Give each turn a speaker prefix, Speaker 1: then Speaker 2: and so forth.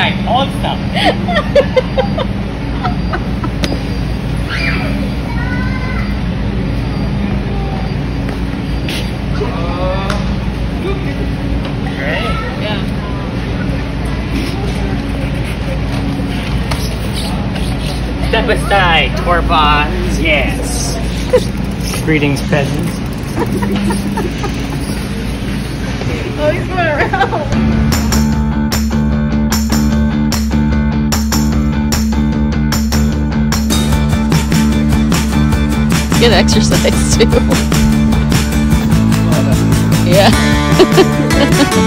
Speaker 1: guy awesome. Right?
Speaker 2: Yeah.
Speaker 1: Step aside, Torbos. Yes. Greetings, peasants.
Speaker 2: Oh, Get exercise too. Yeah.